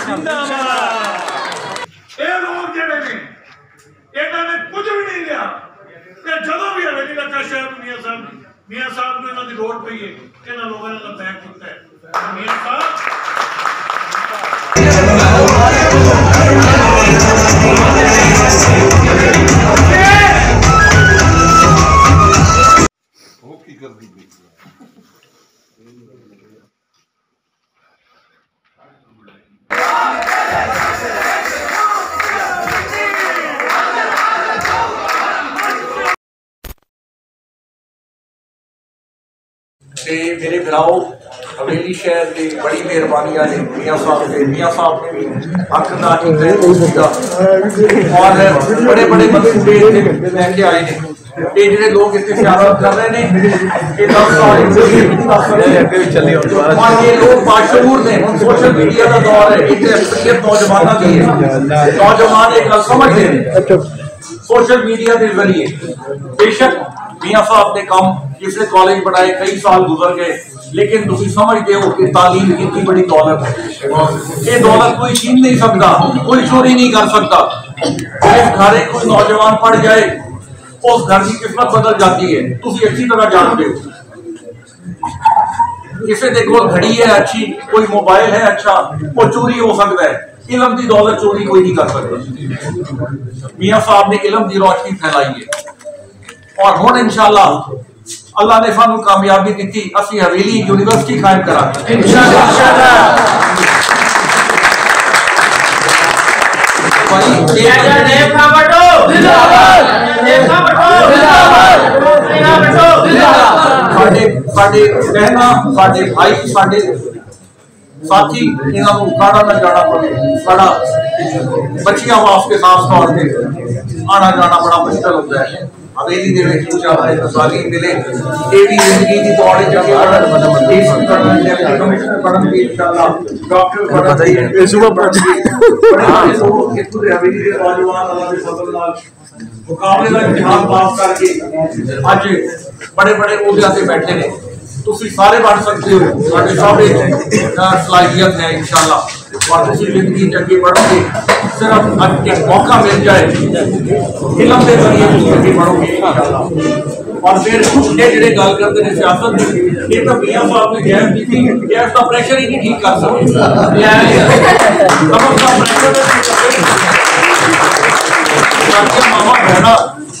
ਫਿਕਰ ਨਹੀਂ ਇਹ ਲੋਕ ਜਿਹੜੇ ਨੇ ਇਹਨਾਂ ਨੇ ਕੁਝ ਵੀ ਨਹੀਂ ਲਿਆ ਤੇ ਜਦੋਂ ਵੀ ਹਵੇਲੀ ਦਾ ਕਸ਼ਾ ਮੀਆਂ ਸਾਹਿਬ ਦੀ ਮੀਆਂ ਸਾਹਿਬ ਨੂੰ ਇਹਨਾਂ ਦੀ ਲੋੜ ਪਈ ਹੈ ਇਹਨਾਂ ਲੋਕਾਂ ਨੇ ਤਾਂ ਬੈਕ ਕੀਤਾ ਹੈ ਮੀਆਂ ਸਾਹਿਬ मेरे फिराओ हवेली शहर की बड़ी मेहरबानी आज मियाँ साहब से। मियाँ साहब ने भी हक ना और बड़े बड़े मनसूबे लैके आए हैं जो लोग इतने कर रहे हैं अच्छा। बेशक मिया साहब के काम किसने कॉलेज पढ़ाए कई साल गुजर गए, लेकिन तुम समझते हो कि तालीम कितनी बड़ी दौलत है। ये दौलत कोई छीन नहीं सकता, कोई चोरी नहीं कर सकता। जिस घर एक कोई नौजवान पढ़ जाए, उस घर की किस्मत बदल जाती है। तुम अच्छी तरह जानते हो। किसी के कोल घड़ी है अच्छी, कोई मोबाइल है अच्छा वो चोरी हो सकता है। इलम की दौलत चोरी कोई नहीं कर सकता। मियाँ साहब ने इलम की रोशनी फैलाई है। और हुन इंशाल्लाह अल्लाह ने सू कामयाबी दी असि हवेली यूनिवर्सिटी कायम करा साथी इन्हों बच्चिया वास्ते खास तौर पर आना जाना बड़ा मुश्किल होता है। ਹਵੇਲੀ ਦੇ ਵਿੱਚ ਚਾਹੇ ਤਸਾਲੀ ਮਿਲੇ ਇਹ ਵੀ ਜ਼ਿੰਦਗੀ ਦੀ ਦੌੜ ਵਿੱਚ ਅੱਗੇ ਵਧਣ ਇਸ ਕਰਨ ਦੇ ਕਮਿਸ਼ਨਰ ਬਣਨ ਦੀ ਇਨਸ਼ਾਅੱਲਾ ਡਾਕਟਰ ਬਣਨ ਦੀ ਇਹ ਸੁਬਹ ਪਹੁੰਚ ਗਈ ਬੜੇ ਸਾਰੇ ਲੋਕ ਇੱਥੋਂ ਦੇ ਹਵੇਲੀ ਦੇ ਨੌਜਵਾਨ ਅੱਲਾਹ ਦੇ ਫਜ਼ਲ ਨਾਲ ਮੁਕਾਬਲੇ ਦਾ ਇਮਤਿਹਾਨ ਪਾਸ ਕਰਕੇ ਅੱਜ ਬੜੇ ਬੜੇ ਅਹੁਦਿਆਂ ਤੇ ਬੈਠੇ ਨੇ ਤੁਸੀਂ ਸਾਰੇ ਬਣ ਸਕਦੇ ਹੋ ਸਾਡੇ ਸਾਰੇ ਸਲਾਹੀਅਤ ਹੈ ਇਨਸ਼ਾਅੱਲਾ और दूसरी जिंदगी में आगे बढ़ोगे सिर्फ आज एक मौका मिल जाए इलम के जरिए तुम आगे बढ़ोगे इंशाअल्लाह और फिर ये ਜਿਹੜੇ ਗੱਲ ਕਰਦੇ ਨੇ ਸਿਆਸਤ ਦੀ ਇਹ ਤਾਂ ਮੀਆਂ ਸਾਹਿਬ ਨੇ ਗੈਸ ਕੀਤੀ ਗੈਸ ਦਾ ਪ੍ਰੈਸ਼ਰ ਹੀ ਨਹੀਂ ਠੀਕ ਕਰ ਸਕਦੇ ਸਮਝ ਦਾ ਪ੍ਰੈਸ਼ਰ ਮਾਮਾ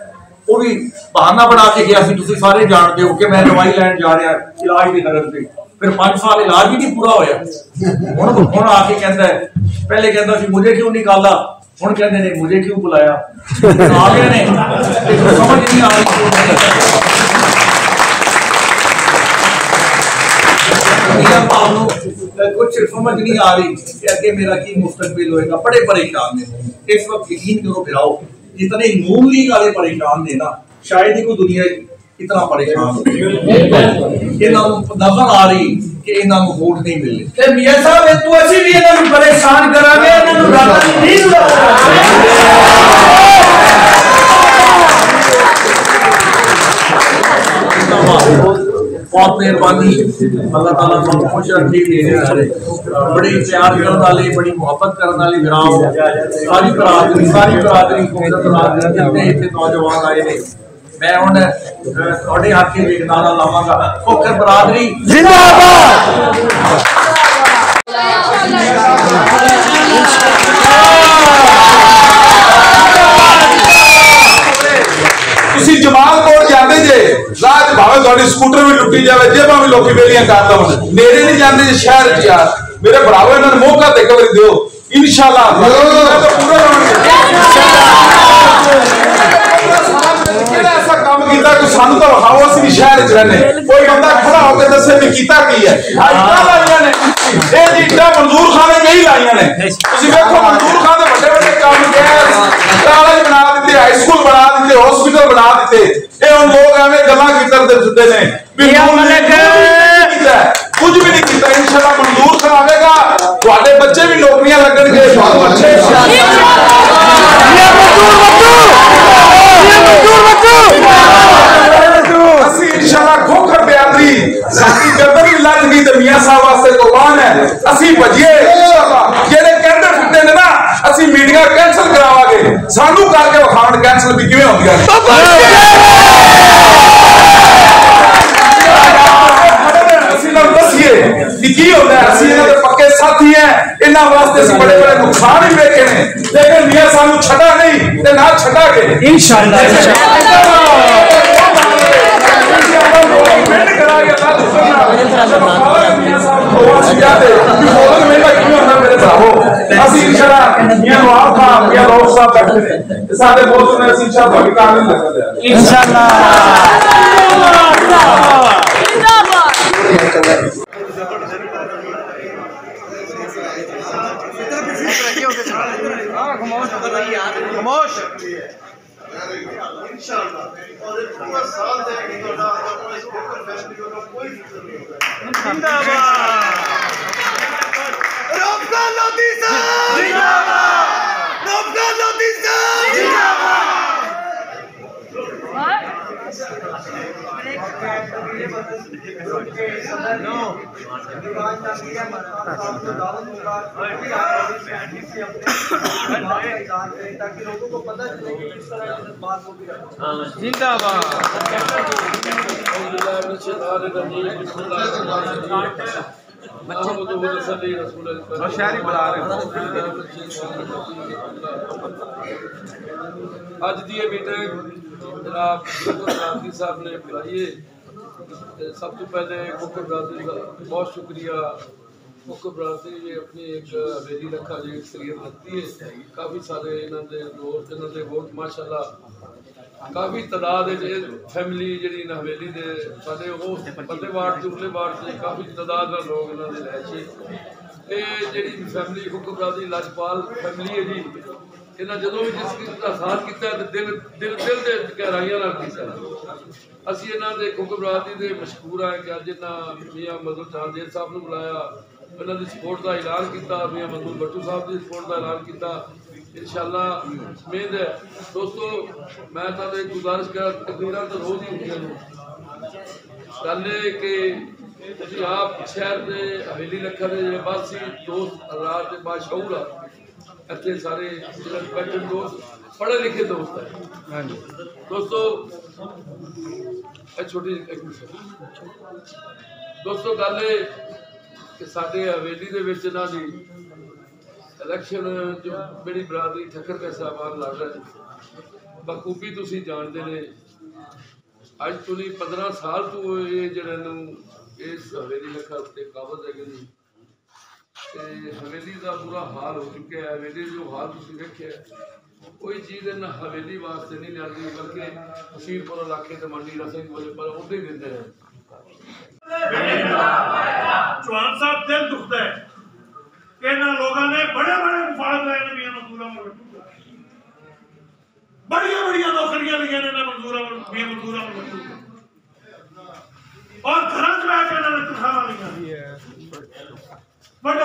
वो भी बहाना बना के गया सारे जानते हो कि मैं दवाई लैन जा रहा इलाज भी करने से फिर पाँच साल इलाज भी नहीं पूरा होया हूँ आके कहता है पहले कहता मुझे क्यों निकाला हूँ कहते ने मुझे क्यों बुलाया आ गया ने समझ नहीं आ कुछ समझ नहीं आ रही मेरा की मुस्तकबिल होएगा बड़े बड़े ख्याल इस वक्त यकीन करो फिराओ जितने नून लीग वाले परेशान ने ना शायद ही कोई दुनिया इतना परेशान नज़र आ रही कि वोट नहीं मिले। ते मियाँ साहब ए तू भी परेशान तो नहीं बहुत मेहरबानी अल्लाह ताला ਤੁਹਾਨੂੰ ਖੁਸ਼ ਰੱਖੇ ਮੇਰੇ ਨਾਲ ਬੜੀ ਪਿਆਰ ਕਰਨ ਵਾਲੇ ਬੜੀ ਮੁਹੱਬਤ ਕਰਨ ਵਾਲੇ ਵਿਰਾਮ ਸਾਰੀ ਬਰਾਦਰੀ ਸਾਰੀ ਬਰਾਦਰੀ ਕੋਲ ਬਰਾਦਰੀ ਜਿੰਨੇ ਇੱਥੇ ਨੌਜਵਾਨ ਆਏ ਨੇ ਮੈਂ ਹੁਣ ਅਹ, ਤੁਹਾਡੇ ਹੱਥੇ ਵੀ ਨਾਰਾ ਲਾਵਾਂਗਾ ਫੋਕਰ ਬਰਾਦਰੀ ਜ਼ਿੰਦਾਬਾਦ जिंदाबाद ਤੁਸੀਂ ਜਮਾਲ ਕੋਲ ਜਾਂਦੇ ਜੇ ਰਾਹ 'ਚ ਭਾਵੇਂ ਤੁਹਾਡੀ ਸਕੂਟਰ ਵੀ ਟੁੱਟੀ ਜਾਵੇ ਜੇਬਾਂ ਵੀ ਲੋਕੀ ਵੇਲੀਆਂ ਕਰ ਦੇਵਣ ਨੇੜੇ ਨਹੀਂ ਜਾਂਦੇ ਜੇ ਸ਼ਹਿਰ 'ਚ ਯਾਰ ਮੇਰੇ ਭਰਾਵੋ ਇਹਨਾਂ ਨੂੰ ਮੌਕਾ ਤੇ ਕਵਰ ਦਿਓ ਇਨਸ਼ਾਅੱਲਾ ਤਾਂ ਪੂਰਾ ਕਿਹੜਾ ਐਸਾ ਕੰਮ ਕੀਤਾ ਕਿ ਸਾਨੂੰ ਤਾਂ ਵਿਖਾਓ ਅਸੀਂ ਵੀ ਸ਼ਹਿਰ 'ਚ ਰਹਿੰਦੇ ਕੋਈ ਬੰਦਾ ਖੜਾ ਹੋ ਕੇ ਦੱਸੇ ਵੀ ਕੀਤਾ ਕੀ ਹੈ ਆ ਇੱਟਾਂ ਲਾਈਆਂ ਨੇ ਇਹ ਜੀ ਇੱਟਾਂ ਮਨਜ਼ੂਰ ਖਾਨ ਨੇ ਹੀ ਲਾਈਆਂ ਨੇ ਤੁਸੀਂ ਵੇਖੋ ਮਨਜ਼ੂਰ ਖਾਨ ਦੇ ਵੱਡੇ ਵੱਡੇ ਕੰਮ ਗਏ ਕਾਲਜ ਬਣਾ ਦਿੱਤੇ ਹਾਈ ਸਕੂਲ ਬਣਾ ਦਿੱਤੇ ਹਸਪੀਟਲ ਬਣਾ ਦਿੱਤੇ ਇਹ ਹੁਣ ਲੋਕ ਐਵੇਂ ਗੱਲਾਂ ਕੀਤੇ ਫਿਰਦੇ ਨੇ ਵੀ ਨੂਰ ਨੇ ਕੁਝ ਵੀ ਨਹੀਂ ਕੀਤਾ ਕੁਝ ਵੀ ਨਹੀਂ ਕੀਤਾ ਇਨਸ਼ਾਅੱਲਾ ਮਨਜ਼ੂਰ ਖਾਨ ਆਵੇਗਾ ਤੁਹਾਡੇ ਬੱਚੇ ਵੀ ਨੌਕਰੀਆਂ ਲੱਗਣਗੇ ਤੁਹਾਨੂੰ ਅੱਛੇ ਅਸੀਂ ਇਨਸ਼ਾਅੱਲਾ ਖੋਖਰ ਬਿਆਦਰੀ ਸਾਡੀ ਗਰਦਨ ਵੀ ਲੱਗ ਗਈ ਤੇ ਮੀਆਂ ਸਾਹਿਬ ਵਾਸਤੇ ਕੁਰਬਾਨ ਹੈ ਅਸੀਂ ਭਜੀਏ ਇਨਸ਼ਾਅੱਲਾ ਸਾਨੂੰ ਕਰਕੇ ਵਿਖਾਉਣ ਕੈਨਸਲ ਵੀ ਕਿਵੇਂ ਹੁੰਦੀਆਂ ਨੇ ਅਸੀਂ ਨਾਲ ਦੱਸੀਏ ਕਿ ਕੀ ਹੁੰਦਾ ਹੈ ਅਸੀਂ ਇਹਨਾਂ ਦੇ ਪੱਕੇ ਸਾਥੀ ਹੈ ਇਹਨਾਂ ਵਾਸਤੇ ਅਸੀਂ ਬੜੇ ਬੜੇ ਨੁਕਸਾਨ ਵੀ ਵੇਖੇ ਨੇ ਲੇਕਿਨ ਮੀਆਂ ਸਾਨੂੰ ਛੱਡਾ ਨਹੀਂ ਤੇ ਨਾ ਛੱਡਾਂਗੇ ਇਨਸ਼ਾਅੱਲਾ ਅਸੀਂ ਇਨਸ਼ਾਅੱਲਾ ਮੀਆਂ ਨਵਾਬ ਖਾਨ ਮੀਆਂ ਰੌਫ ਸਾਹਿਬ ਬੈਠੇ ਨੇ ਤੇ ਸਾਡੇ ਦੋਸਤ ਨੇ ਅਸੀਂ ਇਨਸ਼ਾਅੱਲਾ ਤੁਹਾਡੀ ਕਾਮਿਲ ਲੱਗਦੇ ਇਨਸ਼ਾਅੱਲਾ ਉਹਦੇ ਪੂਰਾ ਸਾਲ ਦੇ ਤੁਹਾਡਾ ਆਪਣਾ ਇਸ ਪੇਪਰ ਫੈਸਟੀਵਲ ਨੂੰ ਕੋਈ ਫਿਕਰ ਨਹੀਂ ਹੋਗਾ ਰੋਬਕਾ ਲੋਧੀ ਸਾਹਿਬ जिंदाबाद। अज दिए बेटे जनाब साहब ने बुलाइए ਸਭ ਤੋਂ ਪਹਿਲੇ ਮੁੱਖ ਬਰਾਦਰੀ ਦਾ ਬਹੁਤ ਸ਼ੁਕਰੀਆ ਮੁੱਖ ਬਰਾਦਰੀ ਜੀ ਆਪਣੀ ਇੱਕ ਹਵੇਲੀ ਰੱਖਾ ਜੀ ਅਕਸਰੀਅਤ ਰੱਖਤੀ ਹੈ ਕਾਫੀ ਸਾਰੇ ਇਹਨਾਂ ਦੇ ਦੋਸਤ ਇਹਨਾਂ ਦੇ ਵੋਟ ਮਾਸ਼ਾਅੱਲਾ ਕਾਫੀ ਤਾਦਾਦ ਵਿੱਚ ਇਹ ਫੈਮਿਲੀ ਜਿਹੜੀ ਨਾ ਹਵੇਲੀ ਦੇ ਸਾਡੇ ਉਹ ਪੱਲੇ ਵਾਰਡ ਚੁਗਲੇ ਵਾਰਡ ਦੇ ਕਾਫੀ ਤਾਦਾਦ ਨਾਲ ਲੋਕ ਇਹਨਾਂ ਦੇ ਰਹਿ ਸੀ ਇਹ ਜਿਹੜੀ ਫੈਮਿਲੀ ਹੁਕਮਰਾਨੀ ਲਾਜਪਾਲ ਫੈਮਿਲੀ ਹੈ ਜੀ ਇਹਨਾਂ ਜਦੋਂ ਵੀ ਜਿਸ ਕਿਸੇ ਦਾ ਸਾਥ ਕੀਤਾ ਤੇ ਦਿਲ ਦਿਲ ਦਿਲ ਦੇ ਗਹਿਰਾਈਆਂ ਨਾਲ ਕੀਤਾ ਅਸੀਂ ਇਹਨਾਂ ਦੇ ਹੁਕਮਰਾਨੀ ਦੇ ਮਸ਼ਕੂਰ ਹਾਂ ਕਿ ਅੱਜ ਇਹਨਾਂ ਮੀਆਂ ਮਜ਼ਦੂਰ ਚਾਂਦੇਰ ਸਾਹਿਬ ਨੂੰ ਬੁਲਾਇਆ ਉਹਨਾਂ ਦੀ ਸਪੋਰਟ ਦਾ ਐਲਾਨ ਕੀਤਾ ਮੀਆਂ ਮਜ਼ਦੂਰ ਬੱਟੂ ਸਾਹਿਬ ਦੀ ਸਪੋਰਟ ਦਾ ਐਲਾਨ ਕੀਤਾ ਇਨਸ਼ਾਅੱਲਾ ਉਮੀਦ ਹੈ ਦੋਸਤੋ ਮੈਂ ਤਾਂ ਇਹ ਗੁਜ਼ਾਰਿਸ਼ ਕਰਾਂ ਤਕਰੀਰਾਂ ਤਾਂ ਰੋਜ਼ ਹੀ ਹੁੰਦੀਆਂ ਨੇ ਗੱਲ ਇਹ ਕਿ ਤੁਸੀਂ ਆਪ ਸ਼ਹਿਰ ਦੇ ਹਵੇਲੀ ਲੱਖਾਂ ਦੇ ਜਿਹੜੇ ਵਾਸੀ ਦੋਸਤ ਰਾਤ ਦੇ ਬਾਸ਼ੌਰ ਆ ਇੱਥੇ ਸਾਰੇ ਜਿਹੜੇ ਬੈਠੇ ਦੋਸਤ ਪੜ੍ਹੇ ਲਿਖੇ ਦੋਸਤ ਹੈ। ਹਾਂਜੀ। ਦੋਸਤੋ ਇਹ ਛੋਟੀ ਇੱਕ ਮਿੰਟ। ਦੋਸਤੋ ਗੱਲ ਇਹ ਕਿ ਸਾਡੇ ਹਵੇਲੀ ਦੇ ਵਿੱਚ ਇਹਨਾਂ ਦੀ ਇਲੈਕਸ਼ਨ ਜੋ ਮੇਰੀ ਬਰਾਦਰੀ ਠੱਕਰ ਕੇ ਸਾਹਿਬਾਨ ਲੜ ਰਹੇ ਬਖੂਬੀ ਤੁਸੀਂ ਜਾਣਦੇ ਨੇ। ਅੱਜ ਤੋਂ ਨਹੀਂ 15 ਸਾਲ ਤੋਂ ਇਹ ਜਿਹੜੇ ਨੂੰ ਇਸ ਹਵੇਲੀ ਲਖਾ ਉੱਤੇ ਕਾਬਜ਼ ਹੈਗੇ ਨੇ। ਹਵੇਲੀ ਦਾ ਬੁਰਾ ਹਾਲ ਹੋ ਚੁੱਕਿਆ ਹੈ ਹਵੇਲੀ ਜੋ ਹਾਲ ਤੁਸੀਂ ਵੇਖਿਆ ਹੈ, ਕੋਈ ਚੀਜ਼ ਇਹਨਾਂ ਹਵੇਲੀ ਵਾਸਤੇ ਨਹੀਂ ਲੱਗਦੀ ਬਲਕਿ ਹਸੀਰਪੁਰ ਇਲਾਕੇ ਤੇ ਮੰਡੀ ਰਸਿੰਗ ਵਾਲੇ ਪਰ ਉਹਦੇ ਹੀ ਦਿੰਦੇ ਨੇ ਚੌਹਾਨ ਸਾਹਿਬ ਦਿਲ ਦੁਖਦਾ ਹੈ ਕਿ ਇਹਨਾਂ ਲੋਕਾਂ ਨੇ ਬੜੇ ਬੜੇ ਮੁਫਾਦ ਲਏ ਨੇ ਮੀਆਂ ਮਜ਼ਦੂਰਾਂ ਨੂੰ ਬੜੀਆਂ ਬੜੀਆਂ ਨੌਕਰੀਆਂ ਲਈਆਂ ਨੇ ਇਹਨਾਂ ਮਜ਼ਦੂਰਾਂ ਨੂੰ ਮੀਆਂ ਮਜ਼ਦੂਰਾਂ ਨੂੰ ਔਰ ਘਰਾਂ 'ਚ ਬੈਠ ਕੇ ਇਹਨਾਂ ਨੇ ਤਨਖਾਹਾਂ ਲਈਆਂ ਵੱਡੇ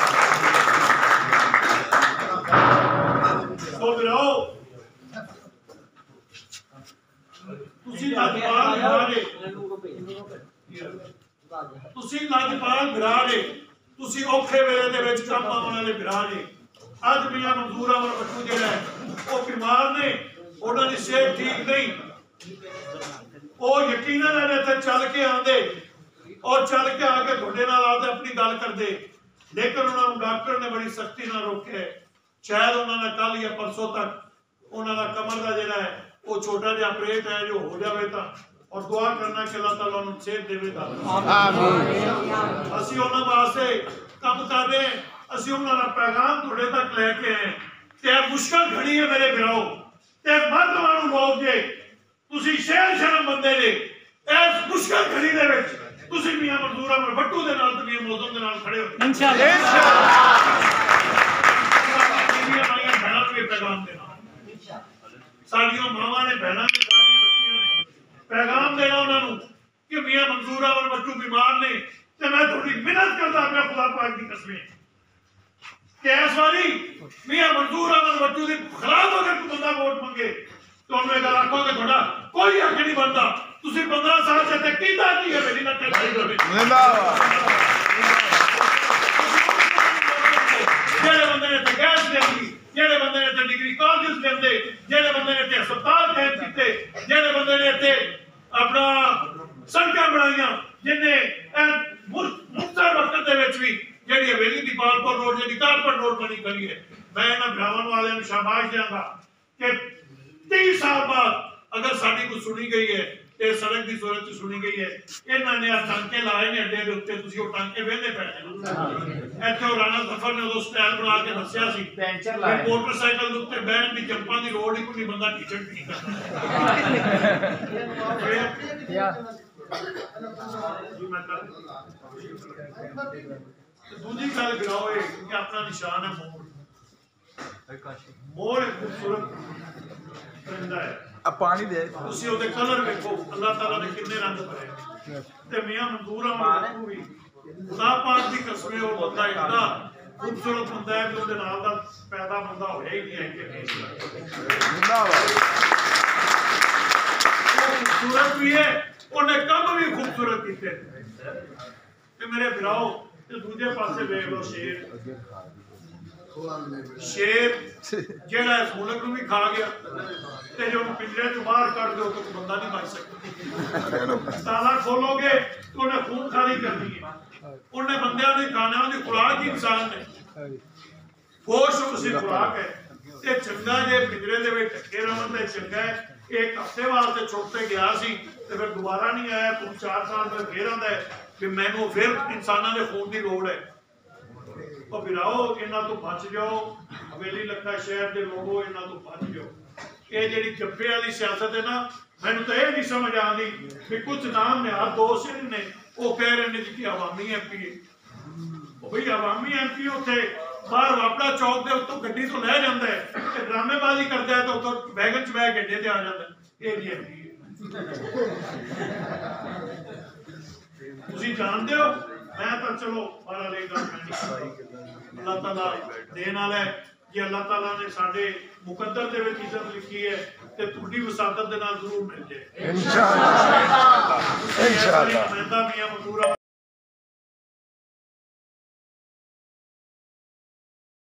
ਤੁਸੀਂ ਔਖੇ ਵੇਲੇ ਦੇ ਵਿੱਚ ਕੰਮ ਆਉਣ ਵਾਲੇ ਵਿਰਾੜੇ ਅੱਜ ਮੀਆਂ ਮਨਜ਼ੂਰ ਅਮਰ ਬੱਟੂ ਜਿਹੜਾ ਹੈ, ਉਹ ਬਿਮਾਰ ਨੇ ਉਹਨਾਂ ਦੀ ਸਿਹਤ ਠੀਕ ਨਹੀਂ ਉਹ ਯਕੀਨਨ ਇਹਨੇ ਇੱਥੇ ਚੱਲ ਕੇ ਆਉਂਦੇ ਔਰ ਚੱਲ ਕੇ ਆ ਕੇ ਤੁਹਾਡੇ ਨਾਲ ਆ ਕੇ ਆਪਣੀ ਗੱਲ ਕਰਦੇ ਲੇਕਿਨ ਉਹਨਾਂ ਨੂੰ ਡਾਕਟਰ ਨੇ ਬੜੀ ਸਖਤੀ ਨਾਲ ਰੋਕਿਆ ਹੈ। ਸ਼ਾਇਦ ਉਹਨਾਂ ਨੇ ਕੱਲ ਜਾਂ ਪਰਸੋਂ ਤੱਕ ਉਹਨਾਂ ਦਾ ਕਮਰ ਦਾ ਜਿਹੜਾ ਹੈ ਉਹ ਛੋਟਾ ਜਿਹਾ ਆਪਰੇਟ ਹੈ ਜੋ ਹੋ ਜਾਵੇ ਤਾਂ ਔਰ ਦੁਆ ਕਰਨਾ ਕਿ ਅੱਲਾਹ ਤਾਲਾ ਉਹਨੂੰ ਸਿਹਤ ਦੇਵੇਗਾ ਅਸੀਂ ਉਹਨਾਂ ਵਾਸਤੇ ਕੰਮ ਕਰ ਰਹੇ ਹਾਂ ਅਸੀਂ ਉਹਨਾਂ ਦਾ ਪੈਗਾਮ ਤੁਹਾਡੇ ਤੱਕ ਲੈ ਕੇ ਆਏ ਹਾਂ। ਤੇ ਇਹ ਮੁਸ਼ਕਲ ਘੜੀ ਹੈ ਮੇਰੇ ਵੀਰੋ ਤੇ ਮਰਦਵਾਂ ਨੂੰ ਮੌਤ ਜੇ ਤੁਸੀਂ ਸ਼ਹਿਰ ਸ਼ਰਮ ਬੰਦੇ ਨੇ ਇਸ ਮੁਸ਼ਕਲ ਘੜੀ ਦੇ ਵਿੱਚ ਤੁਸੀਂ ਮੀਆਂ ਮਨਜ਼ੂਰ ਅਮਰ ਬੱਟੂ ਦੇ ਨਾਲ ਤੇ ਮੀਆਂ ਮੌਜ਼ਮ ਦੇ ਨਾਲ ਖੜੇ ਹੋ ਇਨਸ਼ਾਅੱਲਾ ਇੰਸ਼ਾਅੱਲਾ ਮਾਈਆਂ ਭੈਣਾਂ ਨੂੰ ਵੀ ਪੈਗਾਮ ਦੇਣਾ ਸਾਡੀਆਂ ਮਾਵਾਂ ਨੇ ਭੈਣਾਂ ਨੇ ਸਾਡੀਆਂ ਬੱਚੀਆਂ ਨੇ ਪੈਗਾਮ ਦੇਣਾ ਉਹਨਾਂ ਨੂੰ ਕਿ ਮੀਆਂ ਮਨਜ਼ੂਰ ਅਮਰ ਬੱਟੂ ਬਿਮਾਰ ਨੇ ਤੇ ਮੈਂ ਤੁਹਾਡੀ ਮਿਹਨਤ ਕਰਦਾ ਪਿਆ ਖੁਦਾ ਪਾਕ ਦੀ ਕਸਮ ਕਿ ਇਸ ਵਾਰੀ ਮੀਆਂ ਮਨਜ਼ੂਰ ਅਮਰ ਬੱਟੂ ਦੇ ਖਿਲਾਫ ਅਗਰ ਕੋਈ ਬੰਦਾ ਵੋਟ ਮੰਗੇ ਤੁਹਾਨੂੰ ਇਹ ਗੱਲ ਆਖੋ ਕਿ ਤੁਹਾਡਾ ਕੋਈ ਹੱਕ ਨਹੀਂ ਬਣਦਾ ਤੁਸੀਂ 15 ਸਾਲ ਸੇ ਤੇ ਕੀਤਾ ਕੀ ਹੈ ਮੇਰੀ ਨਾ ਟੈਂਸ਼ਨ ਕਰੋ ਜਿਹੜੇ ਬੰਦੇ ਨੇ ਤੇ ਗੈਸ ਦੇਂਦੀ ਜਿਹੜੇ ਬੰਦੇ ਨੇ ਤੇ ਡਿਗਰੀ ਕਾਲਜਸ ਦੇਂਦੇ ਜਿਹੜੇ ਬੰਦੇ ਨੇ ਤੇ ਹਸਪਤਾਲ ਕਾਇਮ ਕੀਤੇ ਜਿਹੜੇ ਬੰਦੇ ਨੇ ਤੇ ਆਪਣਾ ਸੜਕਾਂ ਬਣਾਈਆਂ ਜਿਨੇ ਮੁਕਤਸਰ ਵਕਤ ਦੇ ਵਿੱਚ ਵੀ ਜਿਹੜੀ ਹਵੇਲੀ ਦੀ ਪਾਲਪੁਰ ਰੋਡ ਜਿਹੜੀ ਕਾਲਪੁਰ ਰੋਡ ਬਣੀ ਖੜੀ ਹੈ ਮੈਂ ਇਹਨਾਂ ਭਰਾਵਾਂ ਨੂੰ ਵਾਲਿਆਂ ਨੂੰ ਸ਼ਾਬਾਸ਼ ਦਿਆਂਗਾ ਕਿ 30 ਸਾਲ ਬਾਅਦ ਅਗਰ ਸਾਡੀ ਕੋਈ ਸੁਣੀ ਗਈ ਹੈ ਤੇ ਸੜਕ ਦੀ ਸੂਰਤ ਚ ਸੁਣੀ ਗਈ ਹੈ ਇਹਨਾਂ ਨੇ ਆ ਟਾਂਕੇ ਲਾਏ ਨੇ ਅੱਡੇ ਦੇ ਉੱਤੇ ਤੁਸੀਂ ਉਹ ਟਾਂਕੇ ਵੇਖਦੇ ਪਏ ਨੇ ਇੱਥੇ ਉਹ ਰਾਣਾ ਜ਼ਫਰ ਨੇ ਉਦੋਂ ਸਟਾਈਲ ਬਣਾ ਕੇ ਦੱਸਿਆ ਸੀ ਪੈਂਚਰ ਲਾਇਆ ਮੋਟਰਸਾਈਕਲ ਦੇ ਉੱਤੇ ਬਹਿਣ ਦੀ ਜੰਪਾਂ ਦੀ ਲੋੜ ਹੀ ਕੋਈ ਨਹੀਂ ਬੰਦਾ ਕਿਚਨ ਨਹੀਂ ਕਰਦਾ। ਜੀ ਮੈਂ ਕਰ ਤੇ ਦੂਜੀ ਗੱਲ ਗਿਰਾਓ ਇਹ ਕਿ ਆਪਣਾ ਨਿਸ਼ਾਨ ਹੈ ਮੋਰ ਮੋਰ ਇੱਕ ਖੂਬਸੂਰਤ ਪਰਿੰਦਾ ਹੈ ਆ ਪਾਣੀ ਦੇ ਤੁਸੀਂ ਉਹਦੇ ਕਲਰ ਵੇਖੋ ਅੱਲਾਹ ਤਾਲਾ ਨੇ ਕਿੰਨੇ ਰੰਗ ਭਰੇ ਤੇ ਮੀਆਂ ਮਨਜ਼ੂਰ ਅਹਿਮਦ ਨੂੰ ਵੀ ਖੁਦਾ ਪਾਕ ਦੀ ਕਸਮੇ ਉਹ ਬੰਦਾ ਇੰਨਾ ਖੂਬਸੂਰਤ ਹੁੰਦਾ ਹੈ ਕਿ ਉਹਦੇ ਨਾਲ ਦਾ ਪੈਦਾ ਬੰਦਾ ਹੋਇਆ ਹੀ ਨਹੀਂ ਹੈ ਕਿ ਉਹ ਖੂਬਸੂਰਤ ਵੀ ਹੈ ਉਹਨੇ ਕੰਮ ਵੀ ਖੂਬਸੂਰਤ ਕੀਤੇ ਤੇ ਮੇਰੇ ਭਰਾਓ ਤੇ ਦੂਜੇ ਪਾਸੇ ਵੇਖ ਲਓ ਸ਼ੇਰ ਸ਼ੇਰ ਜਿਹੜਾ ਇਸ ਮੁਲਕ ਨੂੰ ਵੀ ਖਾ ਗਿਆ ਤੇ ਜੋ ਉਹਨੂੰ ਪਿੰਜਰੇ ਤੋਂ ਬਾਹਰ ਕੱਢ ਦਿਓ ਤਾਂ ਕੋਈ ਬੰਦਾ ਨਹੀਂ ਬਚ ਸਕਦਾ ਤਾਲਾ ਖੋਲੋਗੇ ਤੇ ਉਹਨੇ ਖੂਨ ਖਾਲੀ ਕਰਨੀ ਹੈ ਉਹਨੇ ਬੰਦਿਆਂ ਨੂੰ ਹੀ ਖਾਣਾ ਉਹਦੀ ਖੁਰਾਕ ਹੀ ਇਨਸਾਨ ਨੇ ਖੋਸ਼ ਉਸੇ ਖੁਰਾਕ ਹੈ ਤੇ ਚੰਗਾ ਜੇ ਪਿੰਜਰੇ ਦੇ ਵਿੱਚ ਟੱਕੇ ਰਹਿਣ ਤੇ ਚੰਗਾ ਹੈ ਇੱਕ ਹਫ਼ਤੇ ਵਾਸਤੇ ਛੁੱਟ ਤੇ ਗਿਆ ਸੀ ਤੇ ਫਿਰ ਦੁਬਾਰਾ ਨਹੀਂ ਆਇਆ ਤੂੰ 4 ਸਾਲ ਬਾਅਦ ਫੇਰ ਆਉਂਦਾ ਹੈ ਕਿ ਮੈਨੂੰ ਫਿਰ ਇਨਸਾਨਾਂ ਦੇ ਖੂਨ ਦੀ ਲੋੜ ਹੈ ਉਹ ਫਿਰਾਓ ਇਹਨਾਂ ਤੋਂ ਬਚ ਜਾਓ ਹਵੇਲੀ ਲੱਖਾ ਸ਼ਹਿਰ ਦੇ ਲੋਗੋ ਇਹਨਾਂ ਤੋਂ ਬਚ ਜਾਓ ਇਹ ਜਿਹੜੀ ਜੱਫੇ ਵਾਲੀ ਸਿਆਸਤ ਹੈ ਨਾ ਮੈਨੂੰ ਤਾਂ ਇਹ ਨਹੀਂ ਸਮਝ ਆਉਂਦੀ ਕਿ ਕੁਝ ਨਾਮ ਨੇ ਆ ਦੋ ਸਿੰਘ ਨੇ ਉਹ ਕਹਿ ਰਹੇ ਨੇ ਜੀ ਕਿ ਆਵਾਮੀ ਐਮਪੀ ਹੈ ਉਹ ਵੀ ਆਵਾਮੀ ਐਮਪੀ ਉੱਥੇ ਬਾਹਰ ਵਾਪੜਾ ਚੌਕ ਦੇ ਉੱਤੋਂ ਗੱਡੀ ਤੋਂ ਲੈ ਜਾਂਦਾ ਹੈ ਤੇ ਡਰਾਮੇਬਾਜ਼ੀ ਕਰਦਾ ਹੈ ਤਾਂ ਉੱਤੋਂ ਵੈਗਨ ਚ ਕੇ ਗੱਡੇ ਤੇ ਆ ਜਾਂਦਾ ਹੈ। ਇਹ ਨਹੀਂ ਐਮਪੀ ਤੁਸੀਂ ਜਾਣਦੇ ਹੋ? ਮੈਂ ਤਾਂ ਚਲੋ ਬਾਰਾ ਲੈ ਗੱਲ ਕਰਨੀ ਅੱਲਾਹ ਤਾਲਾ ਦੇਣ ਵਾਲਾ ਹੈ ਜੇ ਅੱਲਾਹ ਤਾਲਾ ਨੇ ਸਾਡੇ ਮੁਕੱਦਰ ਦੇ ਵਿੱਚ ਇੱਜ਼ਤ ਲਿਖੀ ਹੈ ਤੇ ਤੁਹਾਡੀ ਵਸਾਦਤ ਦੇ ਨਾਲ ਜ਼ਰੂਰ ਮਿਲ ਜੇ ਇਨਸ਼ਾਅੱਲਾ ਇਨਸ਼ਾਅੱਲਾ ਮੈਂ ਤਾਂ ਮੀਆਂ ਮਜ਼ਦੂਰ